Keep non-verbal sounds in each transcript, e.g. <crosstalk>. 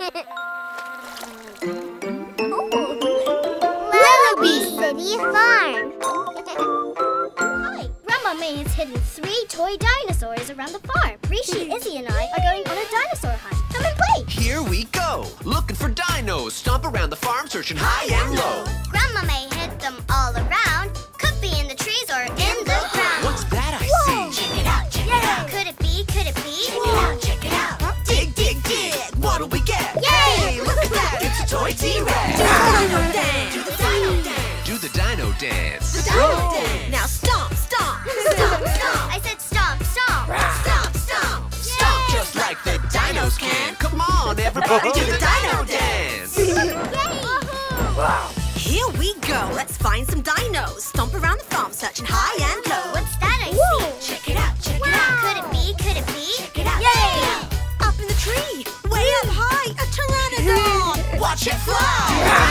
Lellobee City Farm. Hi, Grandma Mei has hidden three toy dinosaurs around the farm. Rishi, Izzy, and I are going on a dinosaur hunt. Come and play. Here we go, looking for dinos. Stomp around the farm, searching high and low. Grandma Mei hid them all around. Could be in the trees or in the ground. What's that I see? Check it out, check it out. Could it be, could it be? Check it out, check Dino dance. Do the dino dance. Do the dino dance. Dino dance. Now stomp, stomp. Stomp, <laughs> stomp. I said stomp, stomp. Stomp, stomp. Stomp just like the dinos can. Come on, everybody, do the dino dance. Wow. Here we go. Let's find some dinos. Stomp around the farm, searching high and low. What's Watch it fly.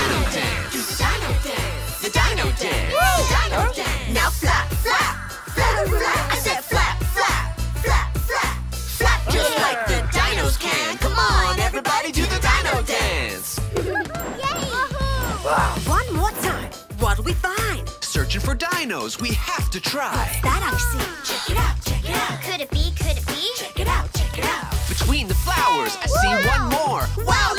Dino dance. The dino dance. The dino dance. Dino dance. Now flap, flap, flap, flap. I said flap, flap, flap, flap. Flap just like the dinos can. Come on, everybody, do the dino dance. One more time. What'll we find? Searching for dinos, we have to try. That I see. Check it out, check it out. Could it be, could it be? Check it out, check it out. Between the flowers, I see one more. Wow,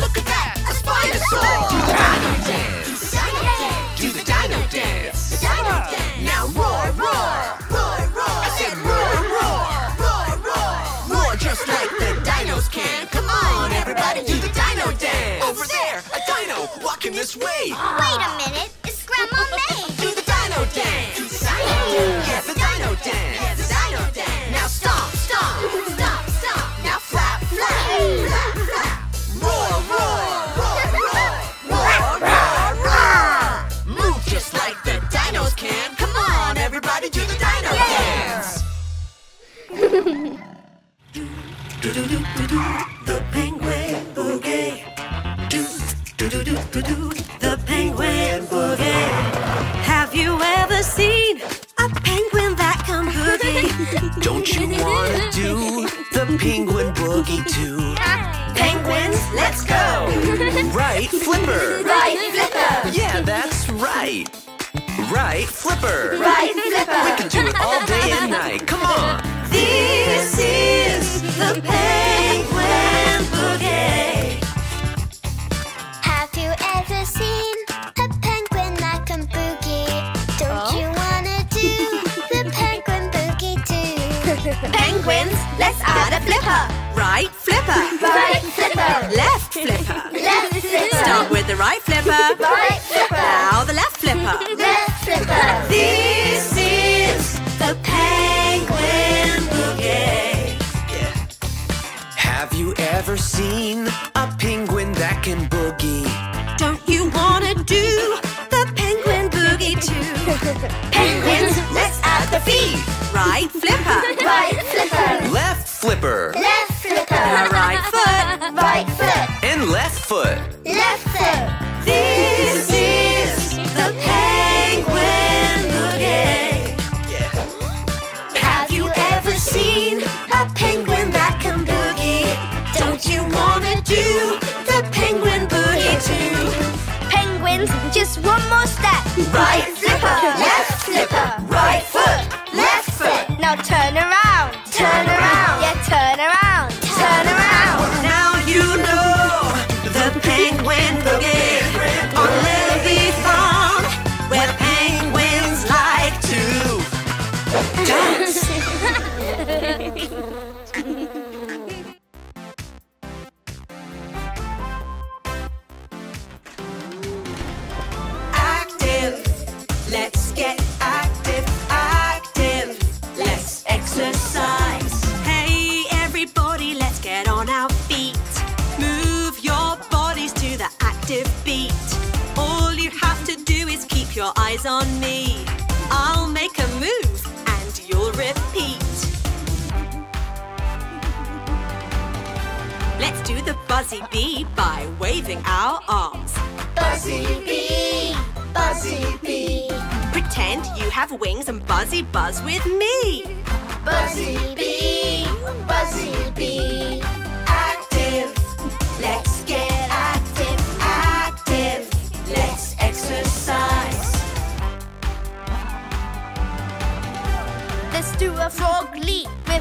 walking this way. Wait a minute. It's Grandma Mei.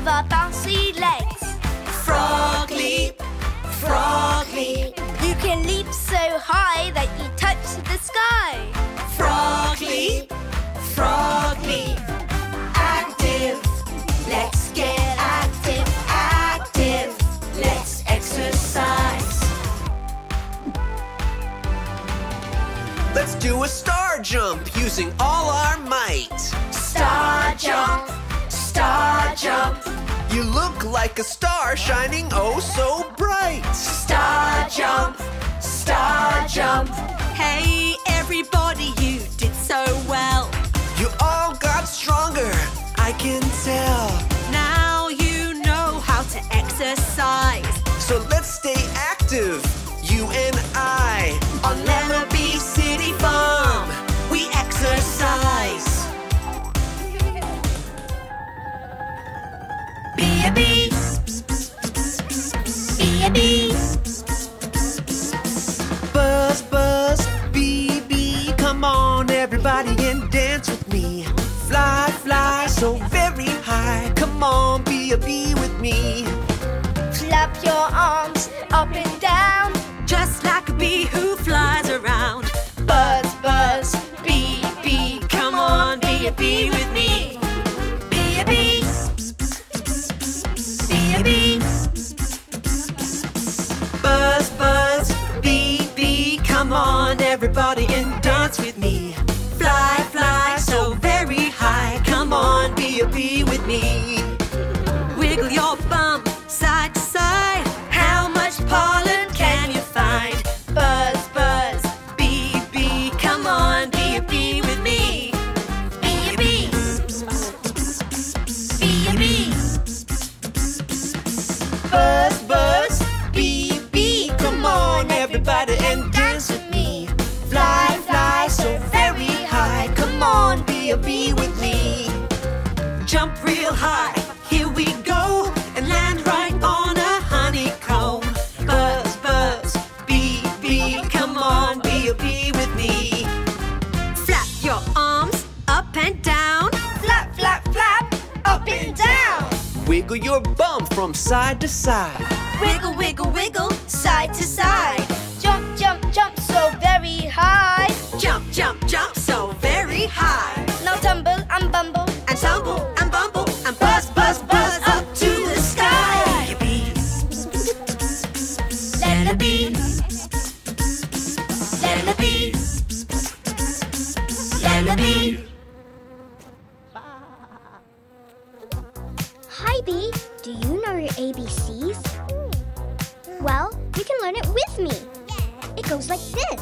with our bouncy legs. Frog leap, frog leap. You can leap so high that you touch the sky. Frog leap, frog leap. Active, let's get active, active. Let's exercise. Let's do a star jump using all our might. Star jump jump. You look like a star shining oh so bright. Star jump, star jump. Hey, everybody, you did so well. You all got stronger, I can tell. Now you know how to exercise. So let's stay active. from side to side. Wiggle, wiggle, wiggle, side to side. Jump, jump, jump so very high. Jump, jump, jump so very high. Now tumble and bumble and tumble and bumble and buzz, buzz, buzz up to the sky. Let it be. Let it be. Let it be. Let it be. with me. It goes like this.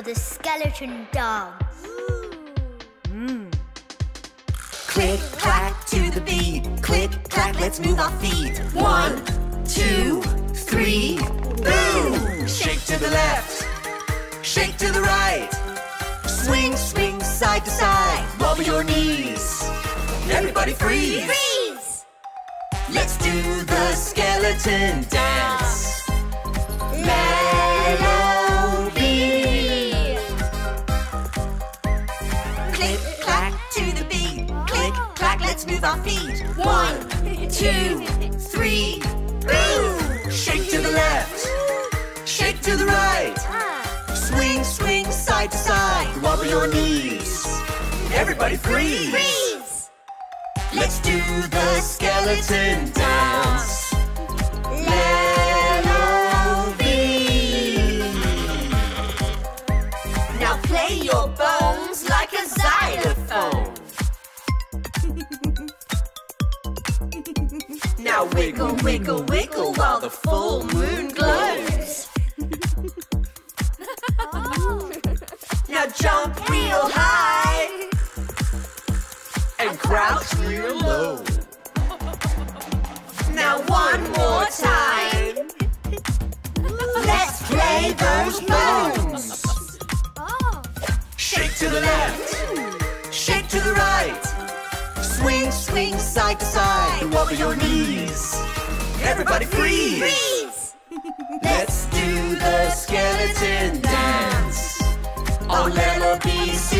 For the skeleton dance. Mm. Click, clack to the beat. Click, clack, let's move our feet. One, two, three, boom! Shake to the left, shake to the right. Swing, swing, side to side. Wobble your knees. Everybody freeze. Freeze! Let's do the skeleton dance. Clack, our feet. One, two, three, boom! Shake to the left, shake to the right. Swing, swing, side to side. Wobble your knees. Everybody freeze. Freeze! Let's do the skeleton dance. Now wiggle, wiggle, wiggle while the full moon glows. <laughs> Now jump real high and crouch real low. Now one more time. Let's play those bones. Oh. Shake to the left, shake to the right. Swing, swing, side to side. Wobble your knees. Everybody freeze. Freeze! <laughs> Let's do the skeleton dance Lellobee City Farm,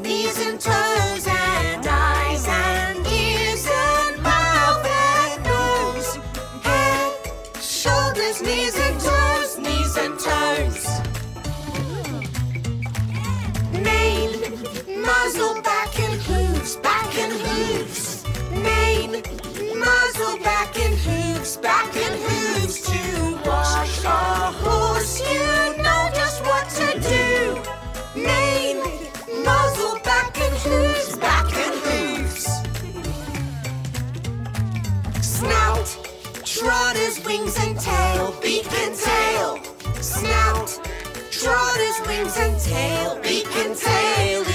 knees and toes, and eyes and ears and mouth and nose. Head, shoulders, knees and toes, knees and toes. Mane, muzzle, back and hooves, back and hooves. Mane, muzzle, back and hooves, back and hooves. To wash a horse, back and hooves. Snout, trotters, wings and tail, beak and tail. Snout, wings and tail, beak and tail.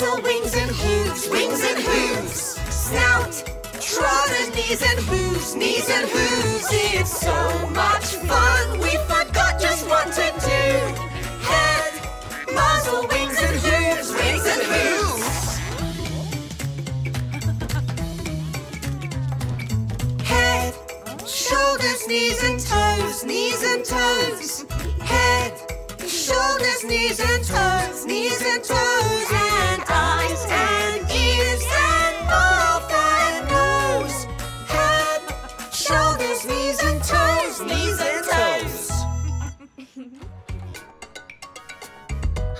Muzzle, wings and hooves, wings and hooves. Snout, trotters, knees and hooves, knees and hooves. It's so much fun, we forgot just what to do. Head, muzzle, wings and hooves, wings and hooves. Head, shoulders, knees and toes, knees and toes. Head, shoulders, knees and toes, knees and toes,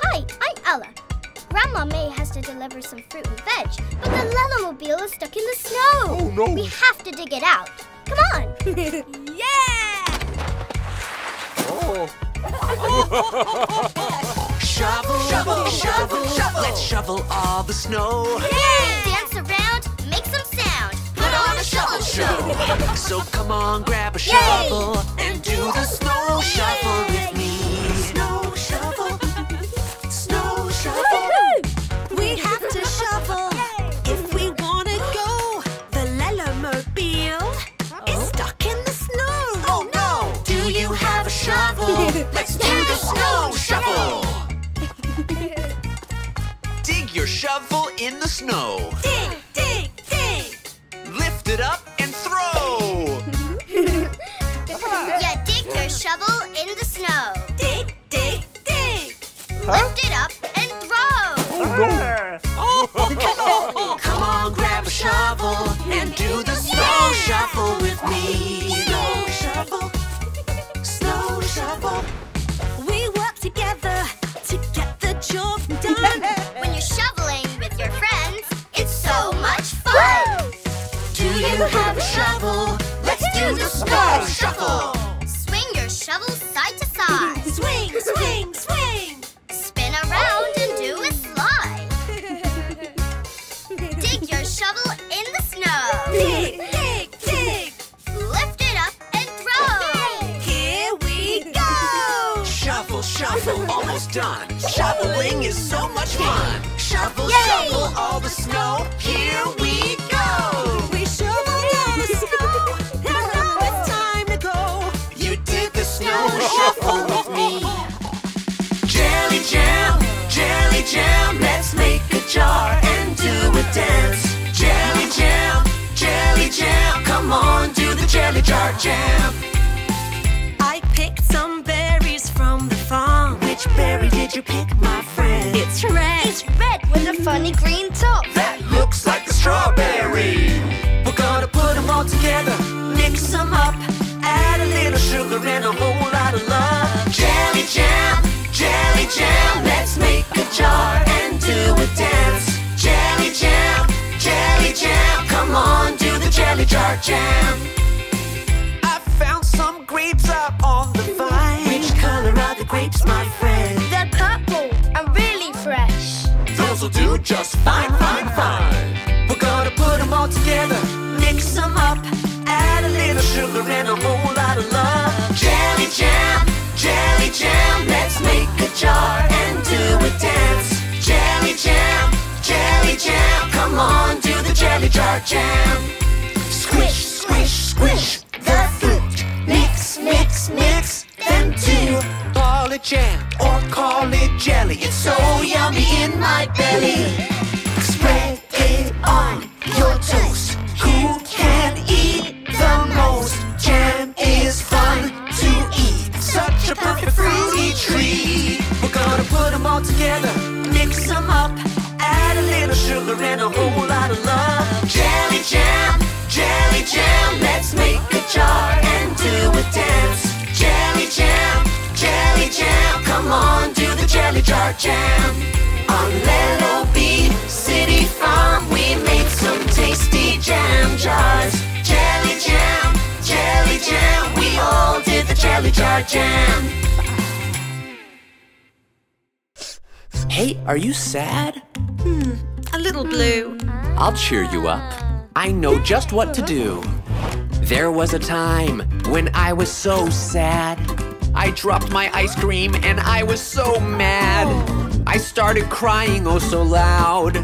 Hi, I'm Ella. Grandma Mei has to deliver some fruit and veg, but the Lelomobile is stuck in the snow. Oh, no. We have to dig it out. Come on. <laughs> yeah! Oh, <laughs> <laughs> Shovel, shovel, shovel, shovel. Let's shovel all the snow. Yay! Dance around, make some sound. Put on a shovel show. <laughs> So come on, grab a shovel and do the snow shuffle in the snow. I picked some berries from the farm. Which berry did you pick, my friend? It's red. It's red with a funny green top. That looks like a strawberry. We're gonna put them all together, mix them up, add a little sugar and a whole lot of love. Jelly jam, jelly jam, let's make a jar and do a dance. Jelly jam, jelly jam, come on, do the jelly jar jam. Just fine, fine, fine. We're gonna put them all together, mix them up, add a little sugar and a whole lot of love. Jelly jam, jelly jam, let's make a jar and do a dance. Jelly jam, jelly jam, come on, do the jelly jar jam. Squish, squish, squish the fruit. Mix, mix, mix them two. Call it jam It's so yummy in my belly. Spread it on your toast. Who can eat the most? Jam is fun to eat. Such a perfect fruity treat. We're gonna put them all together, mix them up, add a little sugar and a whole lot of love. Jelly jam, jelly jam, let's make a jar jam. On Lellobee City Farm, we made some tasty jam jars. Jelly jam, jelly jam, we all did the jelly jar jam. Hey, are you sad? Hmm, a little blue. I'll cheer you up. I know just what to do. There was a time when I was so sad. I dropped my ice cream and I was so mad. I started crying oh so loud.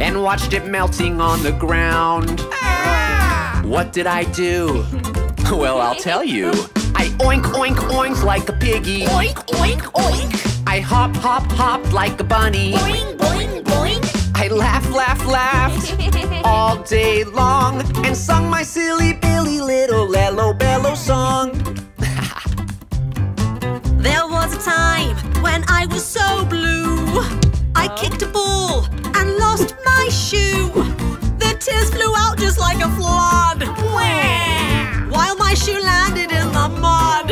And watched it melting on the ground. Ah! What did I do? <laughs> Well, I'll tell you. I oink oink oink like a piggy. Oink, oink, oink. I hop hop hopped like a bunny. Boing, boing, boing. I laugh, laugh, laughed <laughs> all day long and sung my silly Billy little Lello Bello song. A time when I was so blue. I kicked a ball and lost my shoe. The tears flew out just like a flood. While my shoe landed in the mud.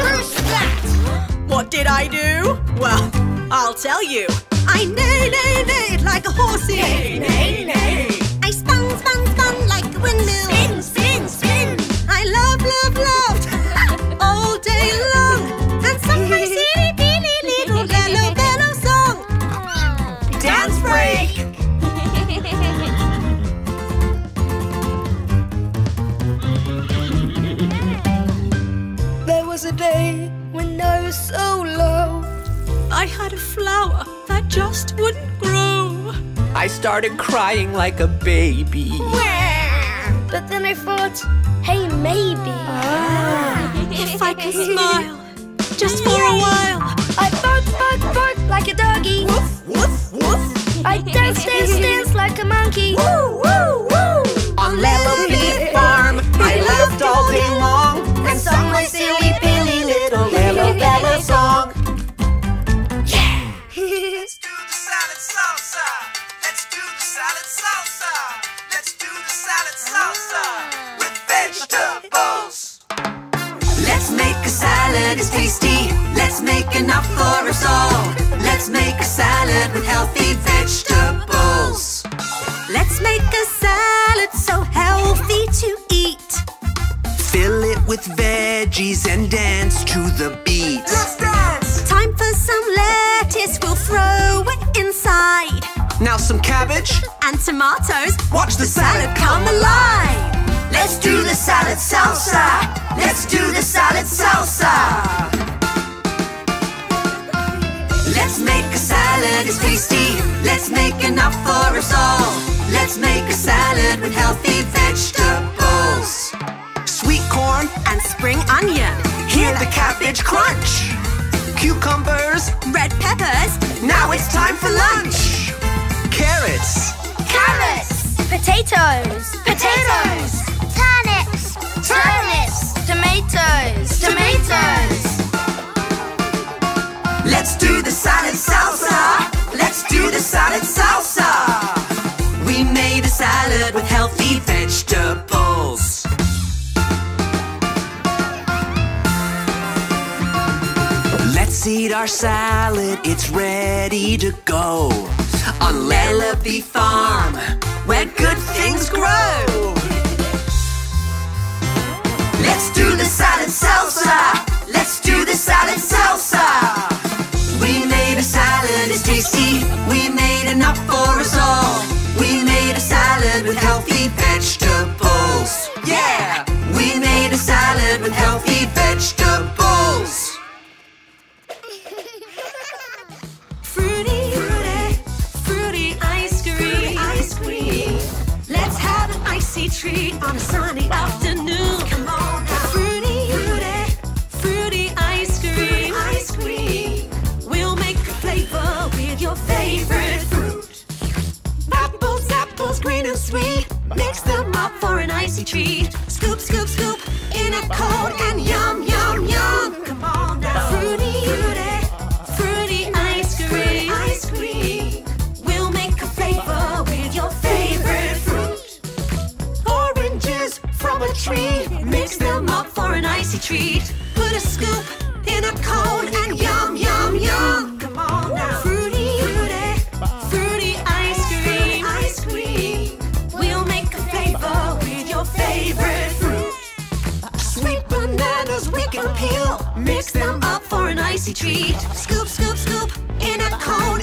What did I do? Well, I'll tell you. I neigh, neigh, neighed like a horsey. Neigh, neigh, neigh. So low. I had a flower that just wouldn't grow. I started crying like a baby. But then I thought, hey, maybe. Ah. If I can smile just for a while. I bark, bark, bark like a doggy. Woof, woof. I dance, dance, dance like a monkey. Woo, woo, woo. On Lello Beef Farm, I <laughs> laughed all day long and sung my cabbage. And tomatoes, Watch the salad come alive. Let's do the salad salsa. Let's do the salad salsa. Let's make a salad, it's tasty. Let's make enough for us all. Let's make a salad with healthy vegetables. Sweet corn. And spring onion. Hear the cabbage crunch. Cucumbers. Red peppers. Now it's time for lunch. Carrots. Carrots. Potatoes. Potatoes. Turnips. Turnips. Tomatoes. Tomatoes. Eat our salad. It's ready to go. On Lellobee Farm, where good things grow. Let's do the salad salsa. Let's do the salad salsa. We made a salad, it's tasty. We made enough for us all. We made a salad with healthy vegetables. Yeah! We made a salad with healthy vegetables. Treat on a sunny afternoon. Come on now. Fruity, fruity, fruity ice cream. Ice cream. We'll make a flavor with your favorite fruit. Apples, apples, green and sweet. Mix them up for an icy treat. Scoop, scoop, scoop in a cold and yum, yum, yum. Come on now. Fruity, fruity, tree. Mix them up for an icy treat. Put a scoop in a cone and yum, yum, yum. Come on now. Fruity, fruity, fruity ice cream. Ice cream. We'll make a flavor with your favorite fruit. Sweet bananas we can peel. Mix them up for an icy treat. Scoop, scoop, scoop in a cone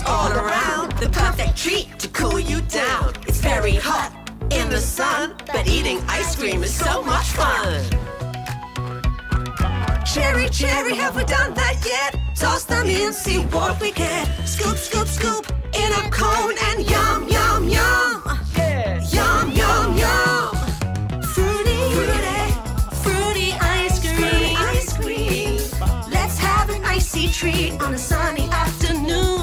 creams all around. The perfect treat to cool you down. It's very hot in the sun, but eating ice cream is so much fun. Cherry, cherry, have we done that yet? Toss them in, see what we get. Scoop, scoop, scoop in a cone and yum, yum, yum. Yum, yum, yum. Fruity, fruity, fruity ice cream. Ice cream. Let's have an icy treat on a sunny afternoon.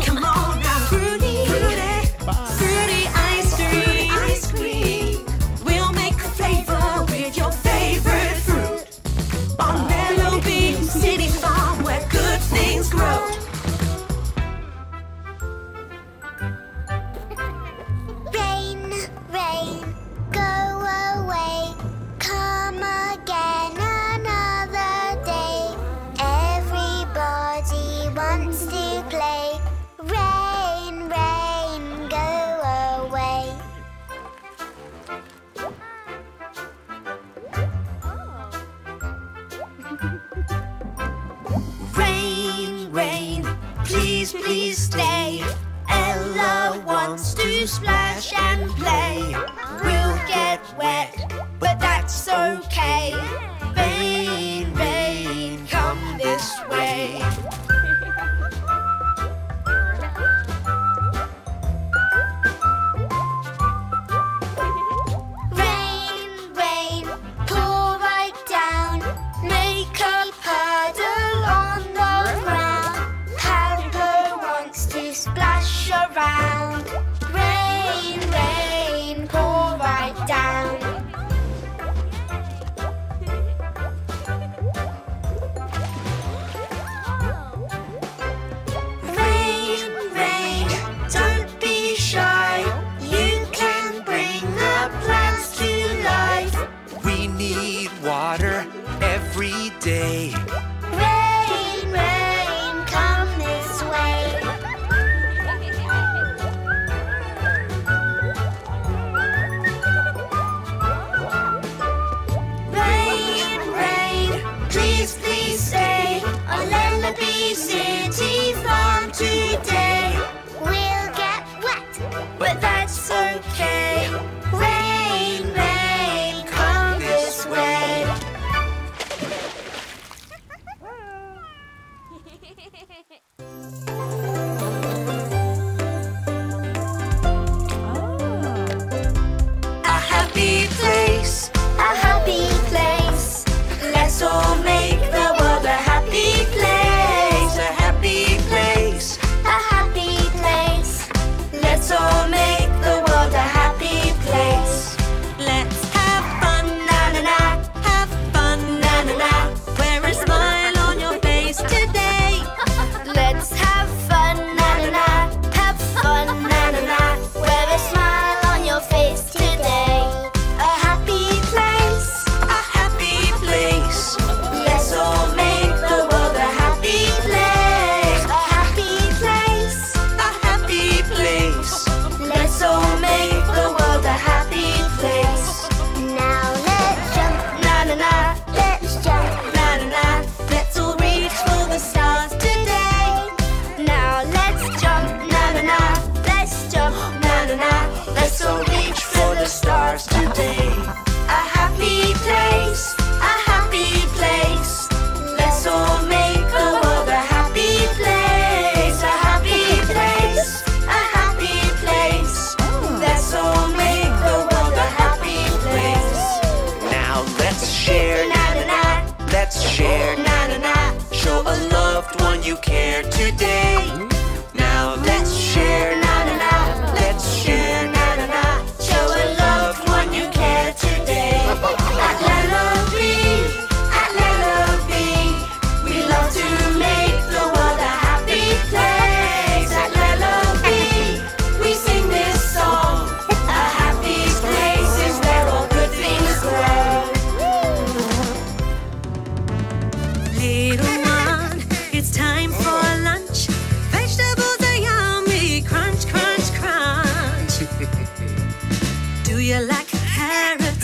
Around. feel like a parrot.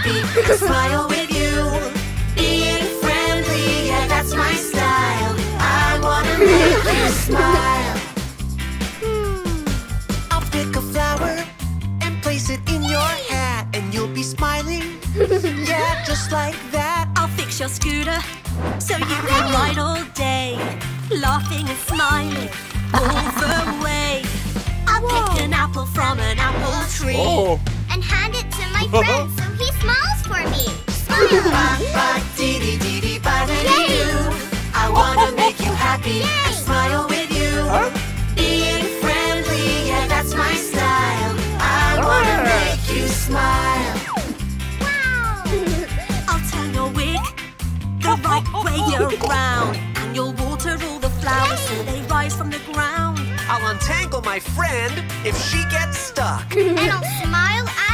happy, smile with you. Being friendly, yeah, that's my style. I wanna make you smile. Hmm. I'll pick a flower and place it in your hat, and you'll be smiling. yeah, just like that. I'll fix your scooter so you can ride all day, laughing and smiling all the way. I'll Whoa. pick an apple from an apple tree. Oh and hand it to my <laughs> friend so he smiles for me. Smile. ba dee dee dee ba da dee doo. I wanna make you happy. Yay. I smile with you. Huh? Being friendly, yeah, that's my style. I wanna make you smile. Wow. I'll turn your wig the right way around, and you'll water all the flowers till so they rise from the ground. I'll untangle my friend if she gets stuck. and I'll smile at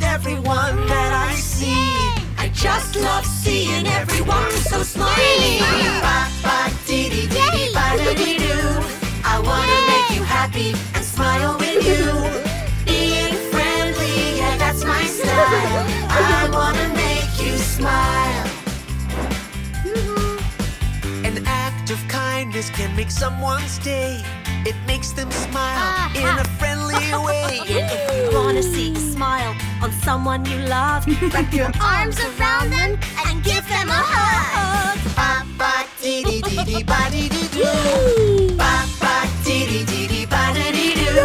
with everyone that I see. I just love seeing everyone so smiley. Ba ba dee dee dee dee ba da dee doo. I wanna make you happy and smile with you. Being friendly, yeah, that's my style. I wanna make you smile. Mm-hmm. An act of kindness can make someone's day. It makes them smile ah, in a friendly If wanna see a smile on someone you love, wrap your <laughs> Arms around them and give them a hug. Ba ba dee dee dee dee ba dee dee doo. Ba ba dee dee dee dee ba da dee doo.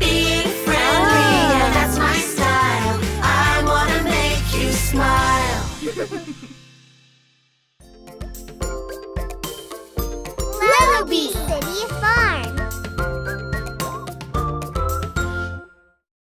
Being friendly, ah. yeah, that's my style. I wanna make you smile. Lellobee.